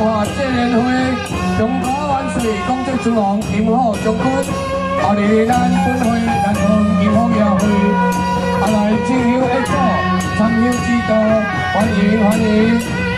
华谢联欢，中华万岁，功德之王，金和中坤，阿弥咱本会，南方金方庙会，阿来自由爱国，参与之道，欢迎欢迎。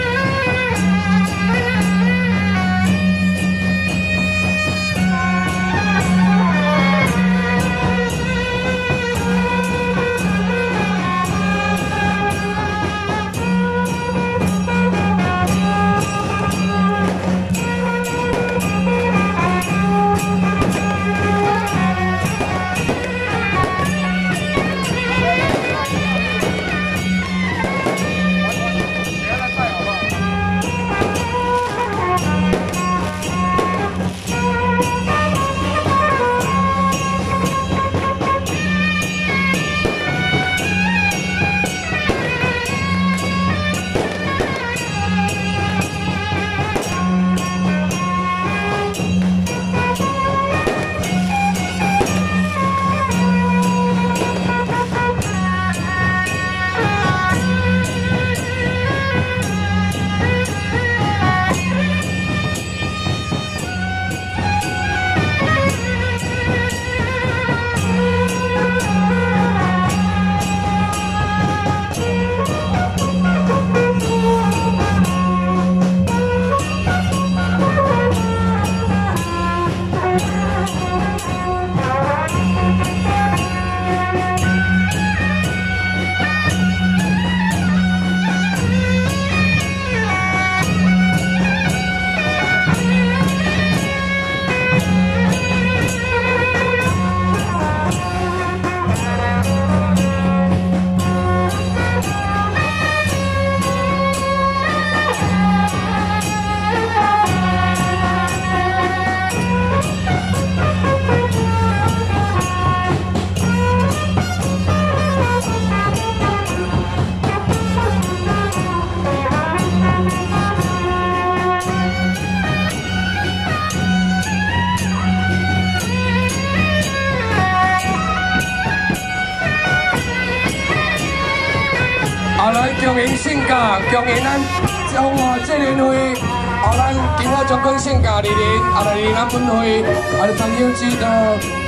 后来恭喜性格，强人咱中华纪念会，啊咱金华将军性格的人，啊来咱本会，啊来参与指导。